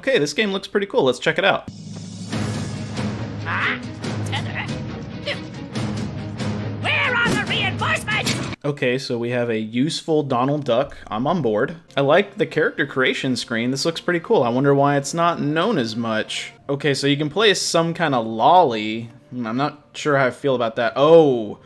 Okay, this game looks pretty cool. Let's check it out. Tether. Where are the reinforcements? Okay, so we have a useful Donald Duck. I'm on board. I like the character creation screen. This looks pretty cool. I wonder why it's not known as much. Okay, so you can play some kind of loli. Hmm, I'm not sure how I feel about that. Oh,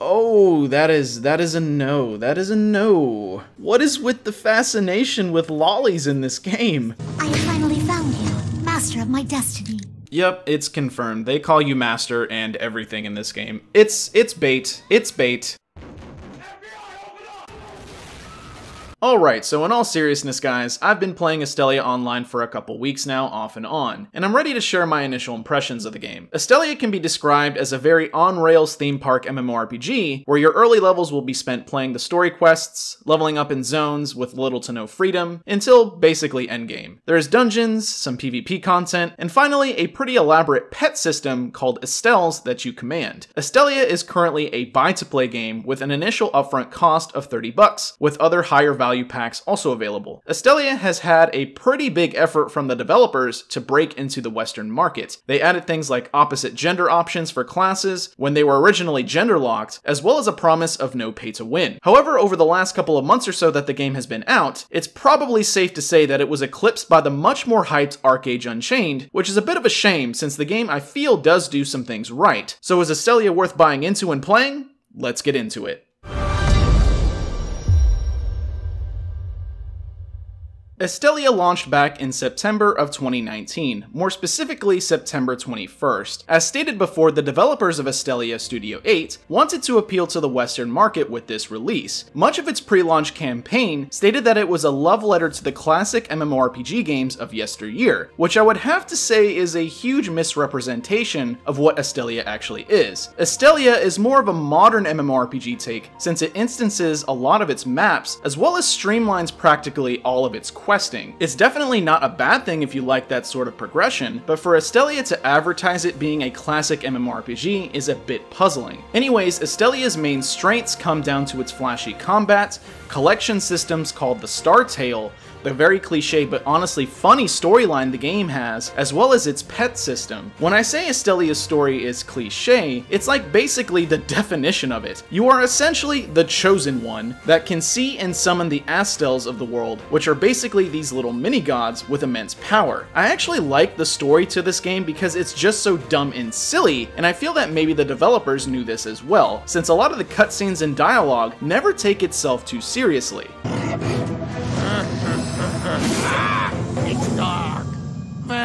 Oh, that is that is a no. That is a no. What is with the fascination with lolis in this game? I have finally found you, master of my destiny. Yep, it's confirmed. They call you master and everything in this game. It's it's bait. It's bait. Alright, so in all seriousness guys, I've been playing Astellia Online for a couple weeks now, off and on, and I'm ready to share my initial impressions of the game. Astellia can be described as a very on-rails theme park MMORPG, where your early levels will be spent playing the story quests, leveling up in zones with little to no freedom, until basically endgame. There's dungeons, some PvP content, and finally a pretty elaborate pet system called Astells that you command. Astellia is currently a buy-to-play game with an initial upfront cost of 30 bucks, with other higher value value packs also available. Astellia has had a pretty big effort from the developers to break into the Western market. They added things like opposite gender options for classes when they were originally gender locked, as well as a promise of no pay to win. However, over the last couple of months or so that the game has been out, it's probably safe to say that it was eclipsed by the much more hyped ArcheAge Unchained, which is a bit of a shame since the game I feel does do some things right. So is Astellia worth buying into and playing? Let's get into it. Astellia launched back in September of 2019, more specifically September 21st. As stated before, the developers of Astellia Studio 8 wanted to appeal to the Western market with this release. Much of its pre-launch campaign stated that it was a love letter to the classic MMORPG games of yesteryear, which I would have to say is a huge misrepresentation of what Astellia actually is. Astellia is more of a modern MMORPG take since it instances a lot of its maps as well as streamlines practically all of its questing. It's definitely not a bad thing if you like that sort of progression, but for Astellia to advertise it being a classic MMORPG is a bit puzzling. Anyways, Astellia's main strengths come down to its flashy combat, collection systems called the Star Tale, the very cliche but honestly funny storyline the game has, as well as its pet system. When I say Astellia's story is cliche, it's like basically the definition of it. You are essentially the chosen one that can see and summon the Astells of the world, which are basically these little mini-gods with immense power. I actually like the story to this game because it's just so dumb and silly, and I feel that maybe the developers knew this as well, since a lot of the cutscenes and dialogue never take itself too seriously.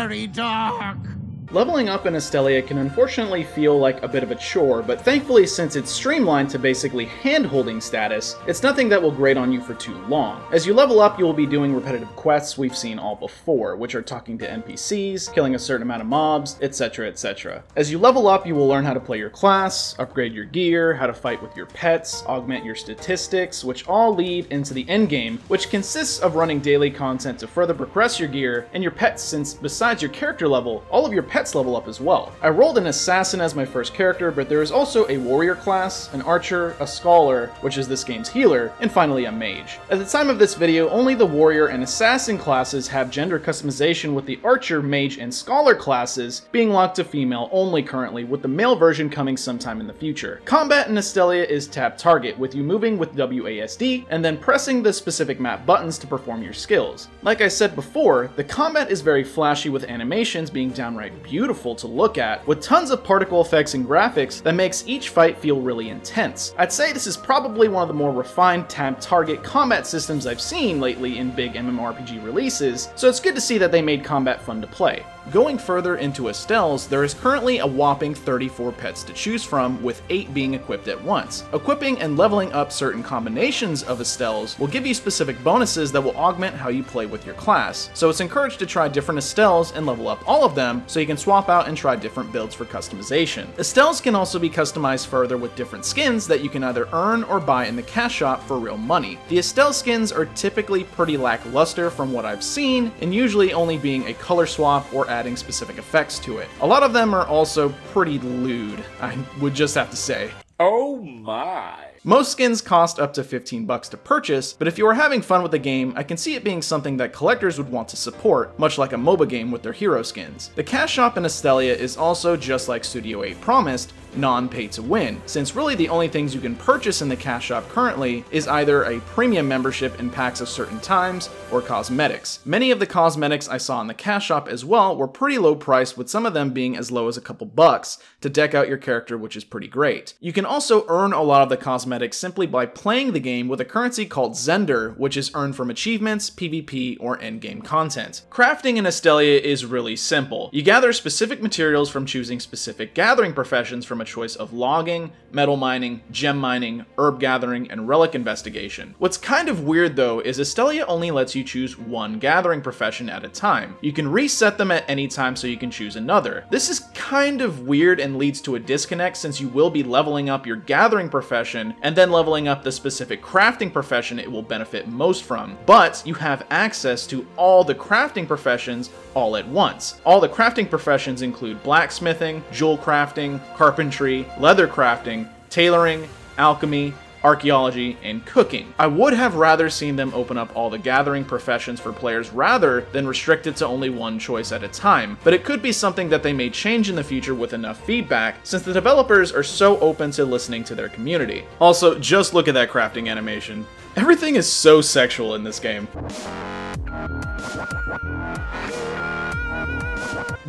Very dark. Leveling up in Astellia can unfortunately feel like a bit of a chore, but thankfully since it's streamlined to basically hand-holding status, it's nothing that will grate on you for too long. As you level up, you will be doing repetitive quests we've seen all before, which are talking to NPCs, killing a certain amount of mobs, etc, etc. As you level up, you will learn how to play your class, upgrade your gear, how to fight with your pets, augment your statistics, which all lead into the endgame, which consists of running daily content to further progress your gear and your pets since besides your character level, all of your pets pets level up as well. I rolled an assassin as my first character, but there is also a warrior class, an archer, a scholar, which is this game's healer, and finally a mage. At the time of this video, only the warrior and assassin classes have gender customization with the archer, mage, and scholar classes being locked to female only currently, with the male version coming sometime in the future. Combat in Astellia is tab target, with you moving with WASD and then pressing the specific map buttons to perform your skills. Like I said before, the combat is very flashy with animations being downright beautiful beautiful to look at, with tons of particle effects and graphics that makes each fight feel really intense. I'd say this is probably one of the more refined tab target combat systems I've seen lately in big MMORPG releases, so it's good to see that they made combat fun to play. Going further into Astells, there is currently a whopping 34 pets to choose from, with 8 being equipped at once. Equipping and leveling up certain combinations of Astells will give you specific bonuses that will augment how you play with your class, so it's encouraged to try different Astells and level up all of them so you can swap out and try different builds for customization. Astells can also be customized further with different skins that you can either earn or buy in the cash shop for real money. The Astell skins are typically pretty lackluster from what I've seen, and usually only being a color swap or adding specific effects to it. A lot of them are also pretty lewd, I would just have to say. Oh my. Most skins cost up to 15 bucks to purchase, but if you are having fun with the game, I can see it being something that collectors would want to support, much like a MOBA game with their hero skins. The cash shop in Astellia is also just like Studio 8 promised, non-pay to win, since really the only things you can purchase in the cash shop currently is either a premium membership in packs of certain times or cosmetics. Many of the cosmetics I saw in the cash shop as well were pretty low priced with some of them being as low as a couple bucks to deck out your character which is pretty great. You can also earn a lot of the cosmetics simply by playing the game with a currency called Zender which is earned from achievements, PvP, or endgame content. Crafting in Astellia is really simple. You gather specific materials from choosing specific gathering professions from a choice of logging, metal mining, gem mining, herb gathering, and relic investigation. What's kind of weird though is Astellia only lets you choose one gathering profession at a time. You can reset them at any time so you can choose another. This is kind of weird and leads to a disconnect since you will be leveling up your gathering profession and then leveling up the specific crafting profession it will benefit most from. But you have access to all the crafting professions all at once. All the crafting professions include blacksmithing, jewel crafting, carpentry, carpentry, leather crafting, tailoring, alchemy, archaeology, and cooking. I would have rather seen them open up all the gathering professions for players rather than restrict it to only one choice at a time, but it could be something that they may change in the future with enough feedback, since the developers are so open to listening to their community. Also, just look at that crafting animation. Everything is so sexual in this game.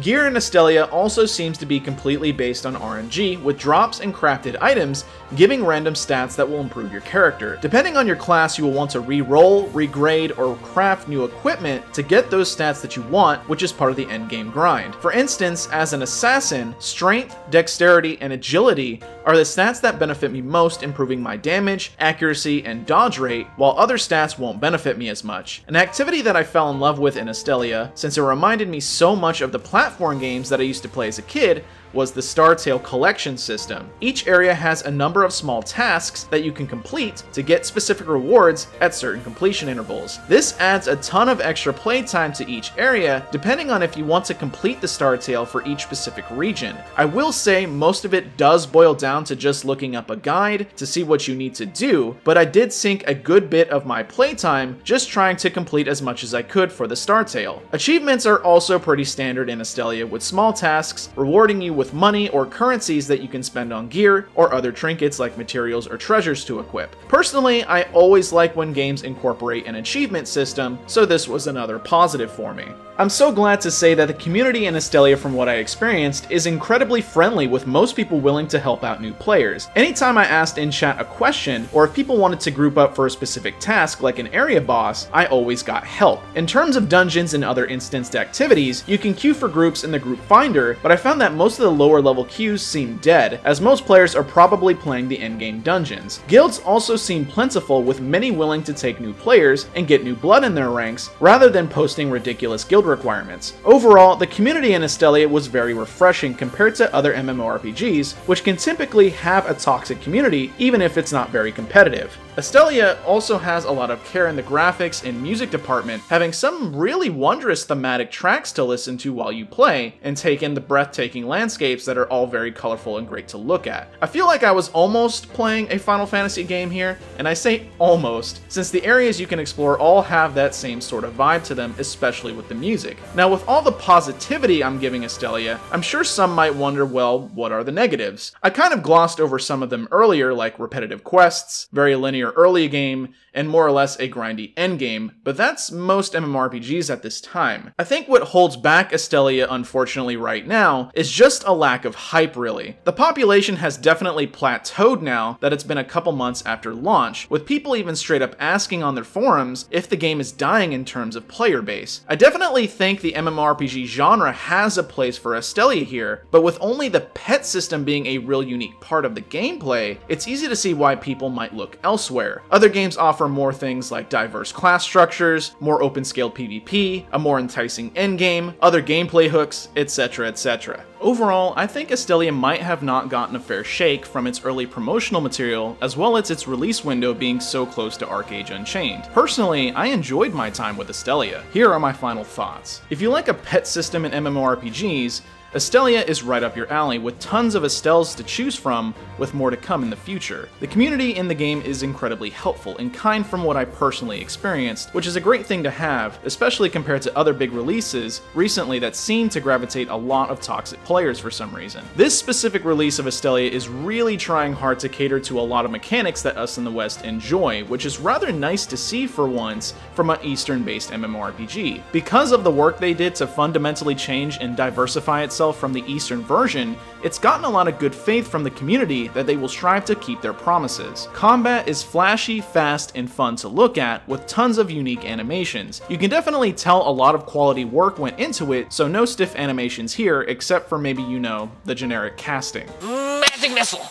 Gear in Astellia also seems to be completely based on RNG, with drops and crafted items giving random stats that will improve your character. Depending on your class, you will want to re-roll, regrade, or craft new equipment to get those stats that you want, which is part of the endgame grind. For instance, as an assassin, strength, dexterity, and agility are the stats that benefit me most improving my damage, accuracy, and dodge rate, while other stats won't benefit me as much. An activity that I fell in love with in Astellia, since it reminded me so much of the platform games that I used to play as a kid, was the Startale collection system. Each area has a number of small tasks that you can complete to get specific rewards at certain completion intervals. This adds a ton of extra playtime to each area, depending on if you want to complete the Startale for each specific region. I will say most of it does boil down to just looking up a guide to see what you need to do, but I did sink a good bit of my playtime just trying to complete as much as I could for the Startale. Achievements are also pretty standard in Astellia with small tasks rewarding you with with money or currencies that you can spend on gear or other trinkets like materials or treasures to equip. Personally, I always like when games incorporate an achievement system, so this was another positive for me. I'm so glad to say that the community in Astellia, from what I experienced is incredibly friendly with most people willing to help out new players. Anytime I asked in chat a question, or if people wanted to group up for a specific task like an area boss, I always got help. In terms of dungeons and other instanced activities, you can queue for groups in the group finder, but I found that most of the lower level queues seem dead, as most players are probably playing the endgame dungeons. Guilds also seem plentiful with many willing to take new players and get new blood in their ranks, rather than posting ridiculous guild requirements. Overall, the community in Astellia was very refreshing compared to other MMORPGs, which can typically have a toxic community even if it's not very competitive. Astellia also has a lot of care in the graphics and music department, having some really wondrous thematic tracks to listen to while you play, and take in the breathtaking landscapes that are all very colorful and great to look at. I feel like I was almost playing a Final Fantasy game here, and I say almost, since the areas you can explore all have that same sort of vibe to them, especially with the music. Now with all the positivity I'm giving Astellia, I'm sure some might wonder, well, what are the negatives? I kind of glossed over some of them earlier, like repetitive quests, very linear early game and more or less a grindy endgame, but that's most MMORPGs at this time. I think what holds back Astellia unfortunately right now is just a lack of hype really. The population has definitely plateaued now that it's been a couple months after launch, with people even straight up asking on their forums if the game is dying in terms of player base. I definitely think the MMORPG genre has a place for Astellia here, but with only the pet system being a real unique part of the gameplay, it's easy to see why people might look elsewhere. Other games offer more things like diverse class structures, more open scale PvP, a more enticing endgame, other gameplay hooks, etc., etc. Overall, I think Astellia might have not gotten a fair shake from its early promotional material, as well as its release window being so close to ArcheAge Unchained. Personally, I enjoyed my time with Astellia. Here are my final thoughts. If you like a pet system in MMORPGs, Astellia is right up your alley with tons of Astells to choose from, with more to come in the future. The community in the game is incredibly helpful and kind from what I personally experienced, which is a great thing to have, especially compared to other big releases recently that seem to gravitate a lot of toxic players for some reason. This specific release of Astellia is really trying hard to cater to a lot of mechanics that us in the West enjoy, which is rather nice to see for once from an Eastern-based MMORPG. Because of the work they did to fundamentally change and diversify itself from the Eastern version, it's gotten a lot of good faith from the community that they will strive to keep their promises. Combat is flashy, fast, and fun to look at, with tons of unique animations. You can definitely tell a lot of quality work went into it, so no stiff animations here, except for maybe you know, the generic casting. Magic missile!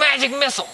Magic missile!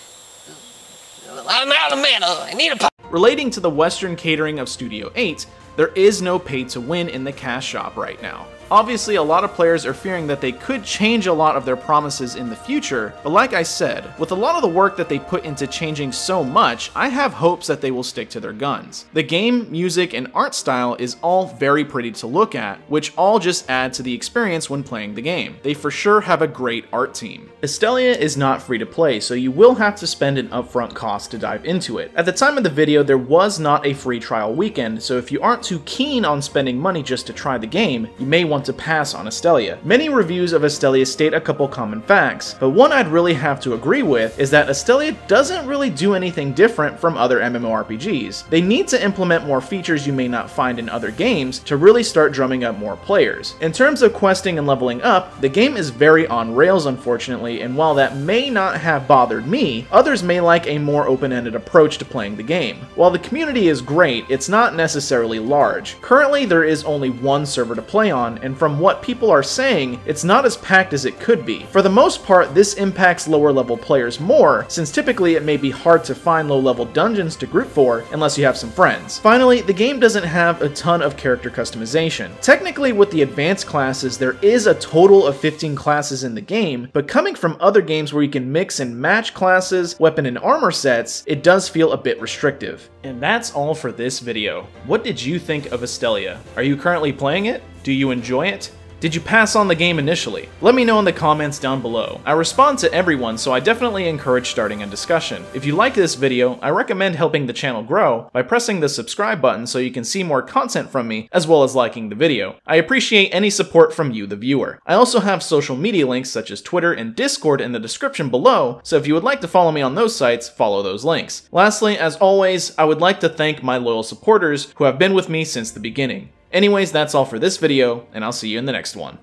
I'm out of mana! I need a! Relating to the Western catering of Studio 8, there is no pay to win in the cash shop right now. Obviously, a lot of players are fearing that they could change a lot of their promises in the future, but like I said, with a lot of the work that they put into changing so much, I have hopes that they will stick to their guns. The game, music, and art style is all very pretty to look at, which all just add to the experience when playing the game. They for sure have a great art team. Astellia is not free to play, so you will have to spend an upfront cost to dive into it. At the time of the video, there was not a free trial weekend, so if you aren't too keen on spending money just to try the game, you may want to pass on Astellia. Many reviews of Astellia state a couple common facts, but one I'd really have to agree with is that Astellia doesn't really do anything different from other MMORPGs. They need to implement more features you may not find in other games to really start drumming up more players. In terms of questing and leveling up, the game is very on rails unfortunately, and while that may not have bothered me, others may like a more open-ended approach to playing the game. While the community is great, it's not necessarily large. Currently, there is only one server to play on, and from what people are saying, it's not as packed as it could be. For the most part, this impacts lower level players more, since typically it may be hard to find low level dungeons to group for unless you have some friends. Finally, the game doesn't have a ton of character customization. Technically, with the advanced classes, there is a total of 15 classes in the game, but coming from other games where you can mix and match classes, weapon and armor sets, it does feel a bit restrictive. And that's all for this video. What did you think of Astellia? Are you currently playing it? Do you enjoy it? Did you pass on the game initially? Let me know in the comments down below. I respond to everyone, so I definitely encourage starting a discussion. If you like this video, I recommend helping the channel grow by pressing the subscribe button so you can see more content from me, as well as liking the video. I appreciate any support from you, the viewer. I also have social media links such as Twitter and Discord in the description below, so if you would like to follow me on those sites, follow those links. Lastly, as always, I would like to thank my loyal supporters who have been with me since the beginning. Anyways, that's all for this video, and I'll see you in the next one.